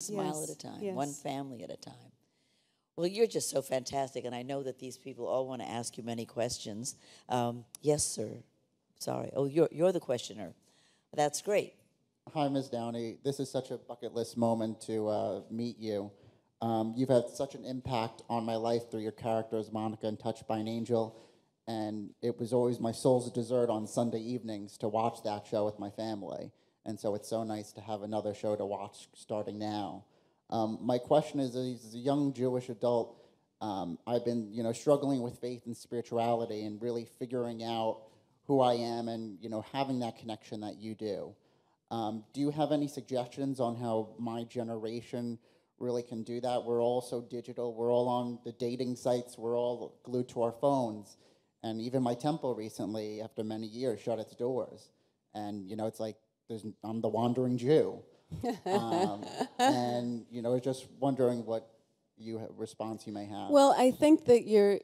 smile Yes, at a time, one family at a time. Well, you're just so fantastic, and I know that these people all want to ask you many questions. Um, yes, sir. Sorry. Oh, you're you're the questioner. That's great. Hi, Ms. Downey. This is such a bucket list moment to uh, meet you. Um, you've had such an impact on my life through your characters, Monica and Touched by an Angel. And it was always my soul's dessert on Sunday evenings to watch that show with my family. And so it's so nice to have another show to watch starting now. Um, my question is, as a young Jewish adult, um, I've been, you know, struggling with faith and spirituality and really figuring out who I am and, you know, having that connection that you do. Um, do you have any suggestions on how my generation really can do that? We're all so digital. We're all on the dating sites. We're all glued to our phones. And even my temple recently, after many years, shut its doors. And you know, it's like there's, I'm the wandering Jew. um, and you know, I was just wondering what you ha- response you may have. Well, I think that you're.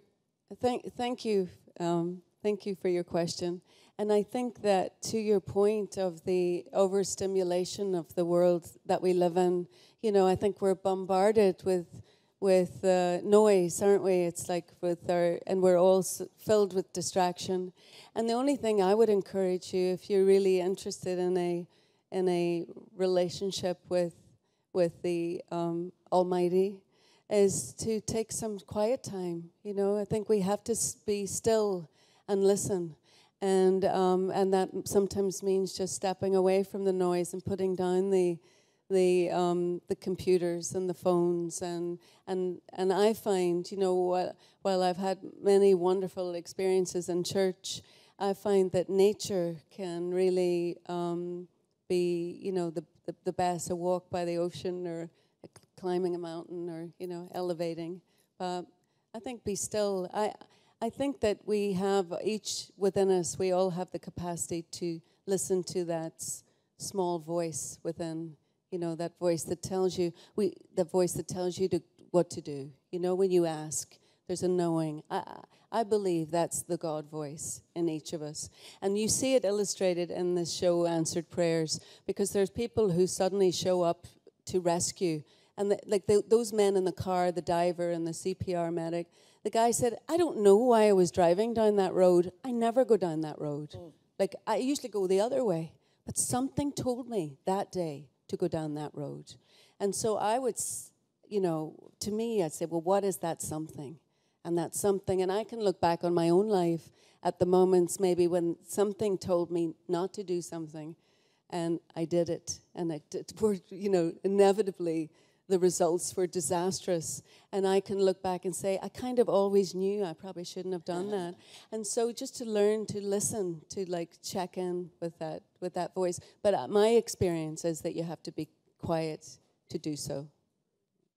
Thank, thank you, um, thank you for your question. And I think that to your point of the overstimulation of the world that we live in, you know, I think we're bombarded with with uh, noise, aren't we? It's like with our, and we're all filled with distraction. And the only thing I would encourage you, if you're really interested in a in a relationship with with the um, Almighty, is to take some quiet time. You know, I think we have to be still and listen, and um, and that sometimes means just stepping away from the noise and putting down the the um, the computers and the phones and and and I find you know while, while I've had many wonderful experiences in church, I find that nature can really um, be you know the, the the best a walk by the ocean or climbing a mountain or you know elevating. But I think be still. I I think that we have each within us. We all have the capacity to listen to that small voice within you know that voice that tells you we the voice that tells you to what to do. You know when you ask there's a knowing. I i believe that's the god voice in each of us. And you see it illustrated in this show answered prayers because there's people who suddenly show up to rescue. And the, like the, those men in the car the diver and the cpr medic the guy said i don't know why i was driving down that road. I never go down that road. Oh. Like i usually go the other way. But something told me that day to go down that road. And so I would, you know, to me, I'd say, well, what is that something? And that something, and I can look back on my own life at the moments maybe when something told me not to do something, and I did it, and it did, were, you know, inevitably the results were disastrous. And I can look back and say, I kind of always knew I probably shouldn't have done that. And so just to learn to listen, to like check in with that with that voice. But uh, my experience is that you have to be quiet to do so.